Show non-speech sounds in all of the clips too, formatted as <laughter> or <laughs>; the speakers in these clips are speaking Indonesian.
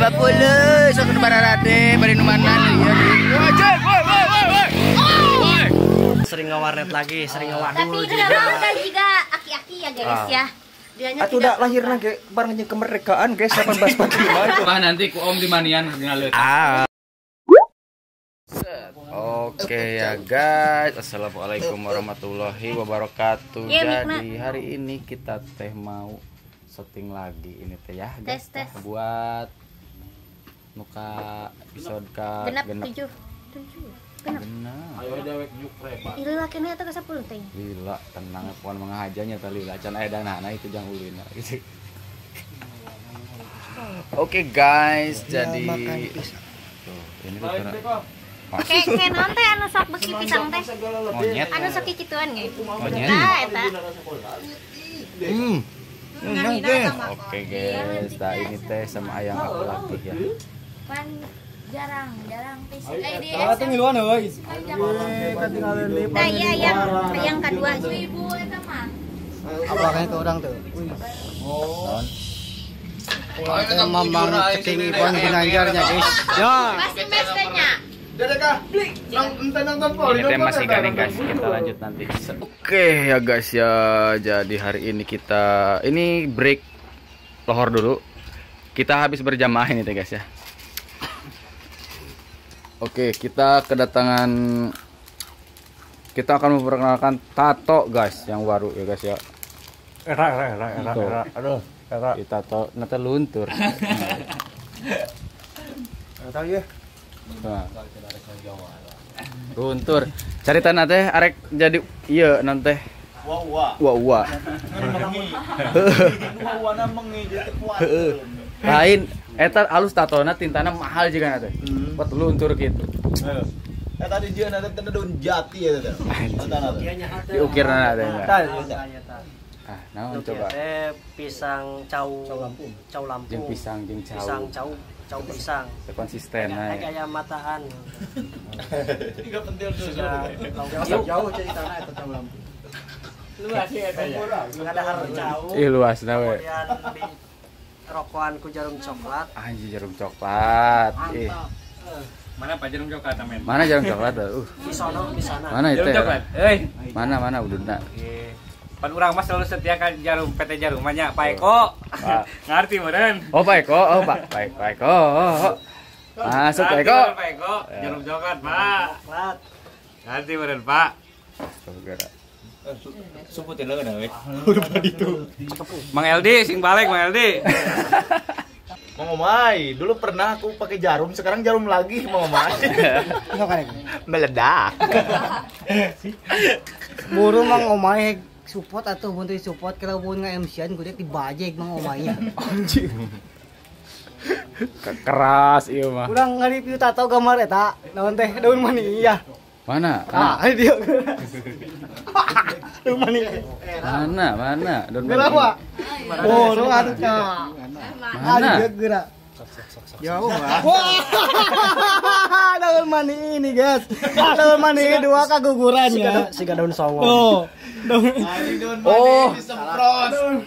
Lima puluh, so ke bararade, bari nu mana ya. Woi, cek, woi, woi, woi, woi. Woi. Sering ngewarnet lagi, sering Tapi ngewadul kenapa udah juga aki-aki ya guys ya. Dianya Atuh udah lahir nage bareng jeung kemerdekaan guys 1845. <laughs> Wah nanti ku om di manian ngalut. Ah. Oke ya guys, assalamualaikum warahmatullahi wabarakatuh. Iya, Jadi hari ini kita teh mau syuting lagi ini teh ya guys. Tes, tes. buat muka episode ka genap tujuh tujuh genap. Genap. Ayo dewek juk repa. Ini laki nih atau ke sepuluh teh. Lila tenang puan tadi lila can aya dana itu jang ulina gitu. <laughs> Oke guys, jadi Tuh, ini tuh kena- non teh anu sok beki pisang teh. monyet. Anu sok kikituan ge. Monyet. Nah, eta. Hmm. Oke guys, nah ini teh sama ayam aku latih ya. Kan jarang, jarang pisan. Eh di Ah, tuh ngiluan euy. Nah, iya yang yang kedua ibu eta mah. Apa kayak ke orang tuh? Oh, itu memang ceking ipon ginanjarnya, guys. Ya. Pasti mestenya. Ini masih garing guys, kita lanjut nanti. Oke ya guys ya, jadi hari ini kita ini break lohor dulu. Kita habis berjamaah ini guys ya. Oke, kita kedatangan kita akan memperkenalkan Tato guys yang baru ya guys ya. Era era era era era. Aduh, era. Kita Tato nanti luntur. Tahu ya. Nah. Luntur. Carita teh arek jadi iya nanti. Wah, wah. Wah wah. Wah, na mengi jadi kuat. Lain eta alus tatona tintana mahal juga teh. Hmm. Buat luntur gitu. Eh tadi dia nanti tanda daun jati ya tadi. Tanda Diukirna teh. Tah, Ah, naon coba. Eh pisang cau cau Lampung. Cau Lampung. pisang jeung Pisang cau. cau cau pisang. Konsisten Kayak aja. kayak mataan. <laughs> Tiga pentil. Sudah jauh jauh ceritanya itu cau Lampung. Luas ya ya. Ada har cau. Ih luas na we. Kemudian di rokokan ku jarum coklat. Anjir jarum coklat. Ih, Mana Pak Jarum coklat amen? mana jarum coklat? Uh, Di sono di sana. mana itu? Jarum ya? coklat. Euy, Mana mana uduna. pan urang mah selalu setia kan jarum PT Jarum mah nya Pak Eko. Pak. <laughs> Ngarti meureun. Oh, Pak Eko. Oh, Pak. Pak Pak Eko. Masuk Pak Eko. Pak Eko. Jarum coklat, Pak. Coklat. Ngarti meureun, Pak. Saudara. Suputin lagi na, weh. Mang Eldi sing balik Mang Eldi. Mau ngomai, dulu pernah aku pakai jarum, sekarang jarum lagi. Enggak kan? Meledak. Buru mang omay support atau buntu support kalau pun nggak MC-an kudu dibajek mang omaya. Ke- Keras iya mah. Urang nge-review tato gambar eta naon teh daun mani iya. Mana? Ah, dia. Mana? Mana? Don Kenapa? Buru atuh nya. Mana? Ada geura. Jauh lah. Wah, <laughs> daun mani ini guys. Daun mani dua kagugurannya. Siga daun songo. Oh. Daun Oh,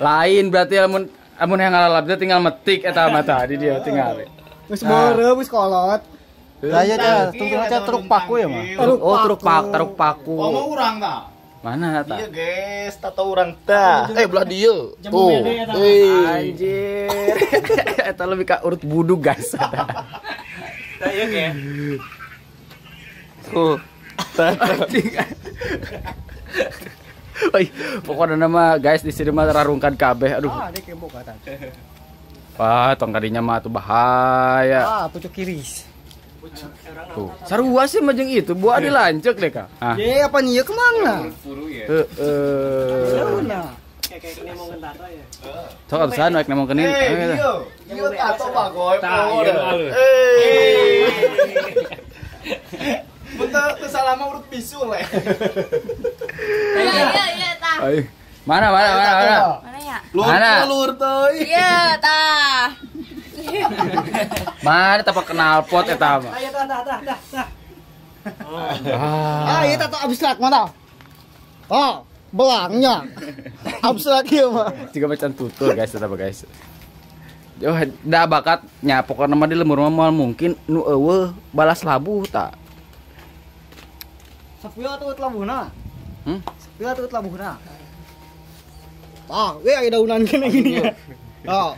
lain berarti amun amun yang ngalalap dia tinggal metik eta mata di dia tinggal. Wis beureum wis kolot. Lah ya tunggu aja truk paku ya mah. Oh, truk pak, truk paku. Oh, mau urang tak? Mana ta? Iya, guys, tato urang tah. Eh, belah dia. Tuh. bede, eta. Eh. Anjir. Eta lebih ka urut budu guys. Tah ieu ge. Tuh. Oi, pokoknya nama guys di sini mah rarungkan kabeh. Aduh. Ah, dia kebo kata. Wah, tong kadinya mah tuh bahaya. Ah, pucuk kiris. Tuh. Sarua sih mah jeung itu, buah dilancek deh, Kak. Ah. Ye, apa nih ya ke mana? Ya. Heeh. Kayak ya. Sok atusan rek nemong kenin. Eh. Dia tato Pak Goy. Tah, Power. iya, alus. Eh. Bentar, mah urut bisul eh. Iya iya iya tah. Mana mana mana mana. Mana ya? Lur, Mana? lur teuy. Iya tah. <laughs> Mana tapak kenal pot eta mah. Ayo tah tah tah tah. Ah. Ah, ieu tato abstrak mana? Oh, belangnya. Abstrak ieu mah. Juga macan tutur guys, tetap guys. Oh, da bakat nya pokokna mah di lemur mah moal mungkin nu eueuh balas labu tak. Sapuya tuh labuhna. Hmm? Sapuya tuh labuhna. Ah, we aya daunan kena gini. Oh,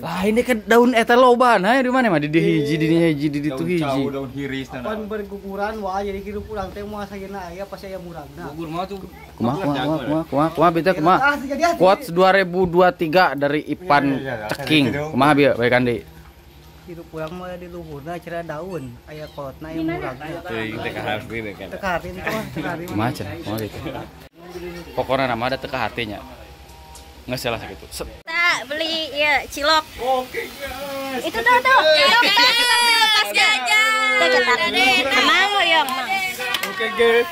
Lah <laughs> ini kan daun eta loba nah di mana mah di di hiji di dinya hiji di ditu hiji. daun hiris pan berguguran wah jadi kiru pulang teh moal sageuna aya pas aya muragna. gugur mah tuh Kumaha kumaha kumaha kumaha kumaha beta kumaha. Ah. Quotes 2023 dari Ipan Ceking. Kumaha bieu bae kandi. Kiru pulang mah di luhurna cenah daun, aya kolotna aya muragna. teh harus deh kan Tekarin tuh, tekarin. Kumaha cenah gitu. Pokoknya nama ada teka hatinya. Nggak salah gitu. Kita beli ya cilok. Itu tuh tuh. Cilok pas jajan. Emang lo yang Oke guys.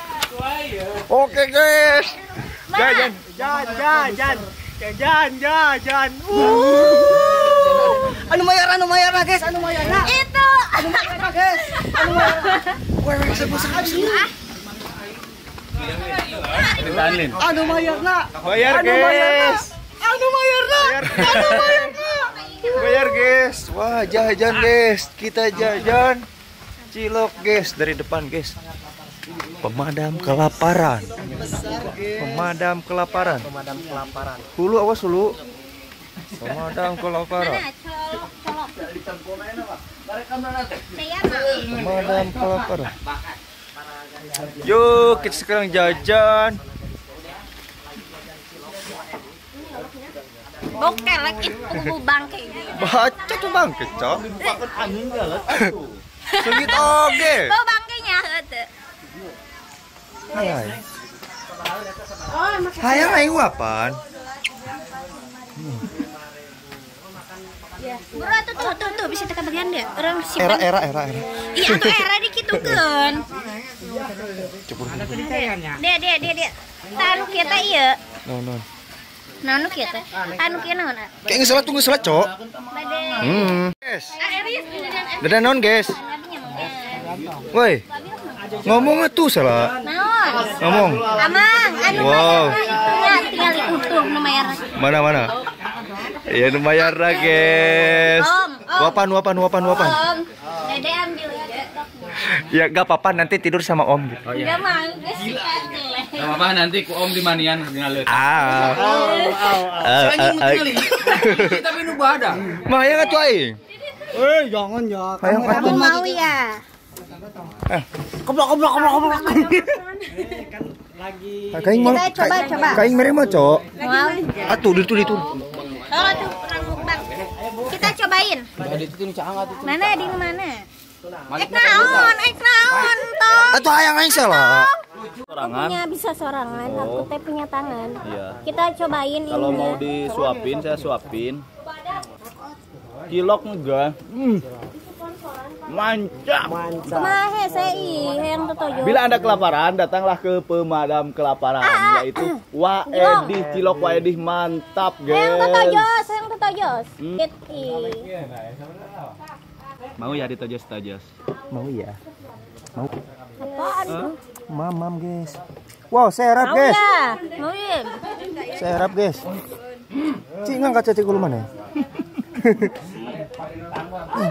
Oke guys. Jajan. Jan, jan, jan. Jan, jan, jan. Uh. Anu mayar, anu mayar guys. Anu mayar itu. Anu mayar guys. Anu mayar habis ini. Ditanlin. Anu mayar na. Bayar Anu mayar na. guys. Anu mayar na. Anu mayar na. Bayar guys. Wah, jajan guys. Kita jajan. Cilok guys dari depan guys. Pemadam kelaparan. Pemadam kelaparan. Pemadam kelaparan. Hulu awas hulu. Pemadam kelaparan. Pemadam kelaparan. Yuk, kita sekarang jajan. Bokelek itu kubu bangke. Baca tuh bang, kecok. Sulit <laughs> oge. Bau bangkenya heuteut. Hai. Hayang aing wapan. Bro tuh tuh tuh tuh bisa tekan bagian dia. Orang Era simpan. era era era. Iya tuh era dikitukeun. Dia dia dia dia. Tanu kieu teh ieu. No no. Nah, anu kieu teh. Anu kieu naon? Kayak salah tunggu salah cok. Hmm. Guys, Ah, dadah non guys. Woi, ngomong tuh salah. Naon? Ngomong. Amang, anu Wow. tinggal utuh nu mayar. Mana mana. Iya lumayan lah guys. Om, om. Wapan wapan wapan wapan. Om, Dede ambil ya. Ya gak apa-apa nanti tidur sama om gitu. Enggak mau, geus jelek. Gak apa-apa nanti ku om di manian ngalut. Ah. Eh, eh, eh. Tapi nu bada. Mah ya nggak tuh aing. Eh, jangan ya. Kamu atuh. mau ya? Keblok, keblok, keblok, keblok. Kaing mau. Kita coba, coba. Kaing mere mah cok. Mau. Atuh itu itu. Kalau tuh perang mukbang. Kita cobain. Mana di mana? Ek naon, ek naon, toh. Atuh hayang aing salah. Punya bisa sorangan, aku teh punya tangan. Iya. Kita cobain Kalau ininya. mau disuapin, saya suapin. Cilok enggak. Hmm. Saya ih, yang. Bila Anda kelaparan, datanglah ke pemadam kelaparan, Ah, ah. yaitu Waedih Cilok Waedih mantap, Yang guys. totojos, yang totojos. Hmm. Mau ya ditojos-tojos? Mau ya. Apaan tuh? Mamam guys. Wow, serap Mau guys. ya? Mau ya? Serap guys. Cik ngangkat cacing kulo mana?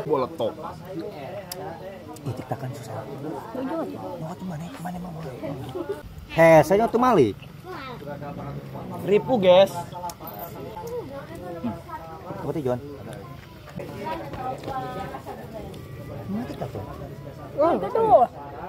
Bola top. Itik takan susah. Mau tuh mana? Mana mau? Heh, saya tuh mali. Ripu, guys. Apa tuh John? Mati tak tuh? Oh, itu tuh.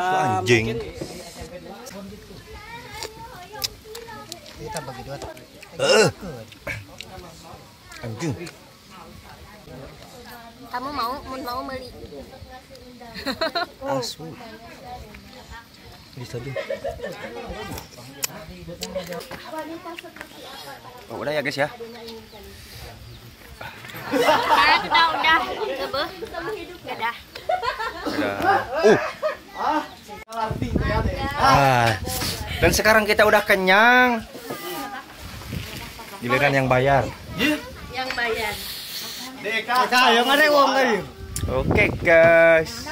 Ah. Anjing. Eh. Anjing. Kamu mau, mun mau beli. Asu. Bisa tuh. Oh, udah ya guys ya. Nah, udah udah gebeh. Udah. Uh. Ah. Dan sekarang kita udah kenyang. Giliran yang bayar. Yang bayar. Tadi? Oke guys.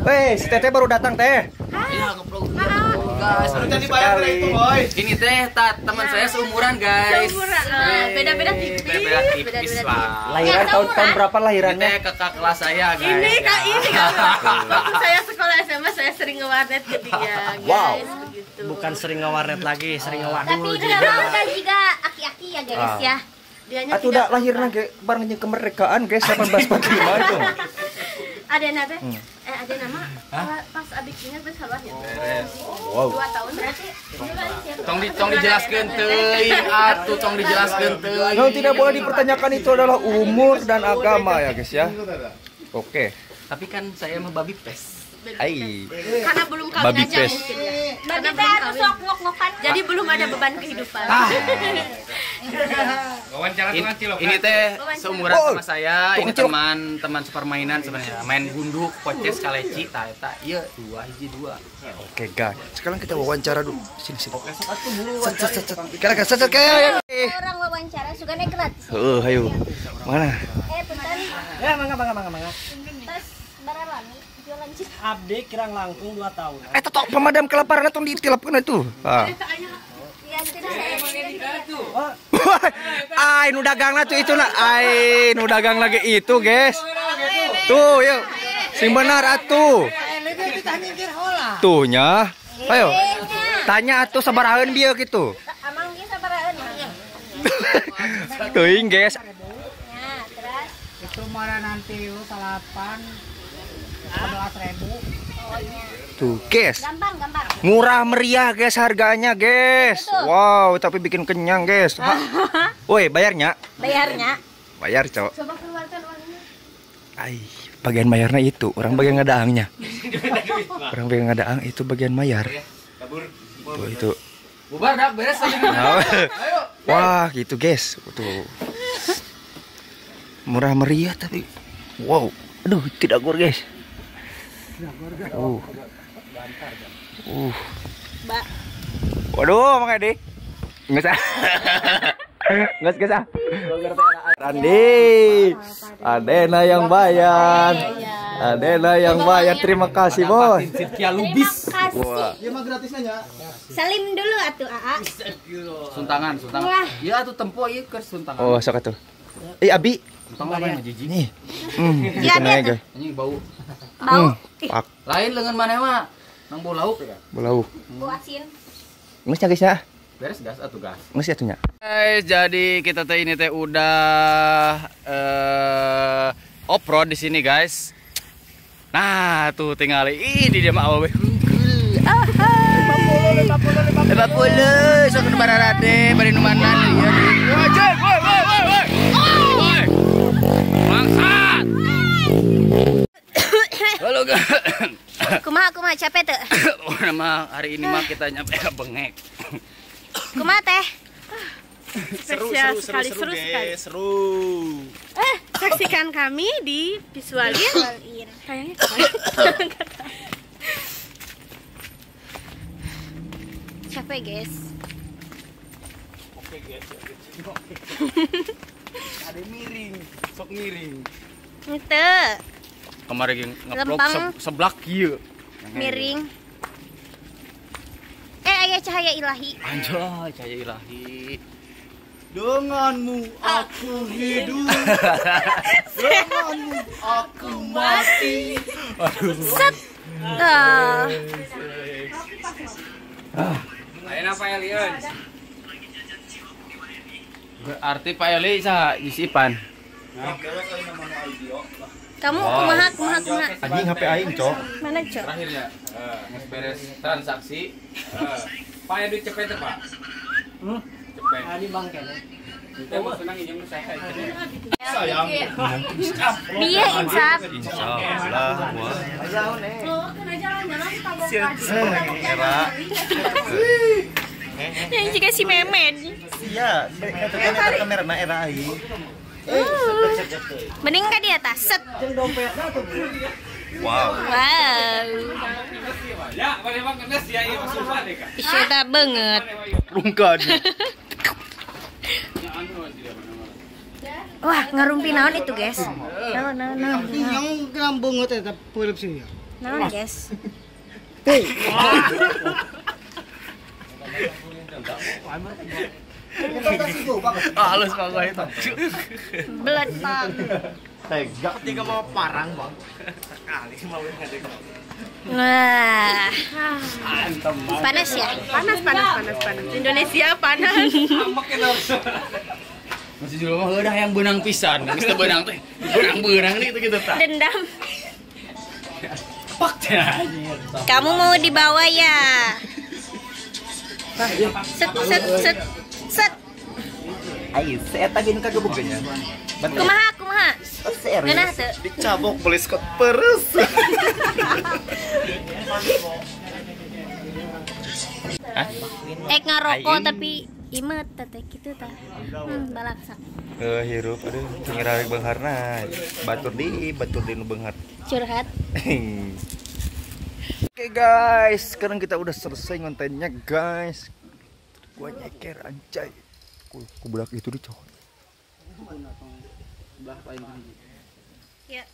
Weh, si Teteh baru datang teh. Guys, Sekali. ini teh teman saya seumuran guys. Seumuran, eh, beda-beda tipis. Beda-beda tipis lah. Lahiran tahun tahun berapa Ini lahirannya? teh kakak kelas saya guys. Ini kak Ya. ini kak. <laughs> Waktu saya sekolah SMA saya sering ngewarnet jadi ya guys Wow. begitu. Bukan sering ngewarnet lagi, sering Tapi itu juga. memang kan juga aki-aki ya guys Ah. ya. Dianya Atuh udah lahirnya ge bareng kemerdekaan guys 1845 itu. <laughs> ada nate Hmm. eh ada nama Pas- pas abis ingat terus halus ya Wow. dua tahun berarti Tong di tong dijelaskeun teuing atuh tong dijelaskeun teuing. Yang tidak boleh dipertanyakan itu adalah umur dan agama ya guys ya. Oke. Tapi kan saya mah babi pes. Ai. karena belum kawin Babi aja pes. mungkin ya kawin ngok-ngokan. jadi belum ada beban kehidupan <laughs> Wawancara Ini, tukang cilok. ini teh seumuran Oh, sama saya, ini teman teman sepermainan sebenarnya. Main gunduk, poces, kaleci, ta eta. Iya, dua hiji dua. Oke guys. Sekarang kita wawancara dulu. Sini sini. Set set set. set. Kira-kira set set kayak. orang wawancara suka naik gratis Heeh, ayo. Mana? eh bentar Ya, mangga mangga mangga mangga. tas berapa nih Abdi kirang langkung 2 tahun. Eh, tok pemadam kelaparan itu ditilapkeun itu. Ah. Oh, Ai nu dagangna tuh itu nak. Ai nu dagang lagi itu, guys. Tuh, yuk. Sing benar atuh. Tuhnya. Ayo. Tanya atuh sabaraheun bieu gitu. amang dia sabaraeun Teuing, guys. itu mana nanti lu salapan 11 ribu. Tuh, guys. gampang gampang Murah meriah, guys, harganya, guys. Wow, tapi bikin kenyang, guys. <laughs> Woi, bayarnya? bayarnya Bayar, Cok. coba keluarkan uangnya Ai, bagian bayarnya itu, orang bagian ngadaangnya. <laughs> orang bagian ngadaang itu bagian bayar. Tuh, itu. Bubar dak beres <laughs> Wah, gitu guys. Tuh. Murah meriah tapi wow. Aduh, tidak gor guys. Uh. Uh. mbak Waduh, makanya deh. Nggak sah. <laughs> Nggak nggak sah. Randi. Adena yang bayar. Adena yang bayar. Terima kasih, Bos. terima kasih Wah. salim dulu atuh aa Suntangan, suntangan. Iya tuh tempo ieu keur suntangan. Oh, sok atuh. Eh, Abi. Suntangan apa jijik? Nih. Hmm, Iya, gitu naik. Anjing bau. bau Hmm, Lain lengan mana mah? Nang bau lauk ya. belau. bau asin Nges ya, guys ya. Beres gas atuh gas. Nges ya tuhnya. Guys, jadi kita teh ini teh udah eh off road di sini, guys. Nah, tuh tinggal ih di dia mah awewe. Lima puluh, sok nu bararade, bari nu mana ya. Woi, woi, woi, woi. Woi. Bangsat. <coughs> Halo, guys. Kumaha kumaha capek tuh <laughs> Oh, nama hari ini mah kita nyampe ke bengek. kumaha teh Spesial sekali, seru sekali. Seru. Eh, saksikan kami di Visualin. <coughs> Visualin. Kayaknya capek guys <laughs> Ada miring, sok miring. itu Kemarin yang ngeblok se- seblak kieu. miring eh ayah cahaya ilahi Anjay, cahaya ilahi. Denganmu aku hidup. <laughs> Denganmu aku mati. set ah Ayo apa ya Lion? Berarti Pak Eli sa disipan. Kamu kumaha kumaha kumaha Anjing HP aing, Cok. mana cok Terakhir ya, eh, nges beres transaksi. Eh, Pak ya duit cepet tuh, Pak. Cepet. Ani bang kene. Kita mau senang injung saya. Sayang. dia insaf Insyaallah. Era. yang juga si memed Iya, kamera na era aing. Mending kan di atas. Set. Wow. Wow. Ya, sih ya, iya sumpah deh kak. Isyata banget. Rungkan. <laughs> Wah, ngerumpi naon itu, guys? Naon, naon, naon. Yang gelambung teh tapi pulip sih. Naon, guys? <laughs> <laughs> Halus kagak itu. Belat bang. Tega. Ketika mau parang, Bang. Wah, panas ya? Panas, panas, panas, panas. Indonesia panas. Masih juga mah udah yang benang pisan, geus teu benang teh. Benang-benang nih itu gitu tah. Dendam. Pak teh. Kamu mau dibawa ya? Set, set, set, set. Ayo, saya tadi nu kagak bukanya. Kumaha, kumaha? Ngeunah teu? Dicabok beli skot peres. <laughs> Eh ngarokok tapi imet teh gitu tah. Hmm, balaksa. Eh hirup aduh ngira rek beungharna. Batur di batur di nu beunghar. Curhat. <laughs> Oke guys, sekarang kita udah selesai ngontennya guys. Gua nyeker anjay. Ku, budak itu di cowok. Ya.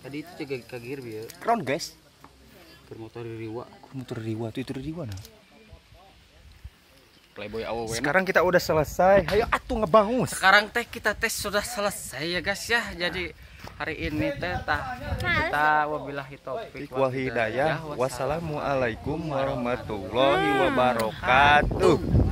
Tadi itu juga kagir bieu. Keren guys. Bermotor di riwa. Motor riwa tuh itu riwa nah. Playboy awewe. Sekarang kita udah selesai. Ayo atuh ngebangus. Sekarang teh kita tes sudah selesai ya guys ya. Jadi hari ini teh tah kita wabillahi taufik Wal hidayah. Wassalamualaikum warahmatullahi wabarakatuh.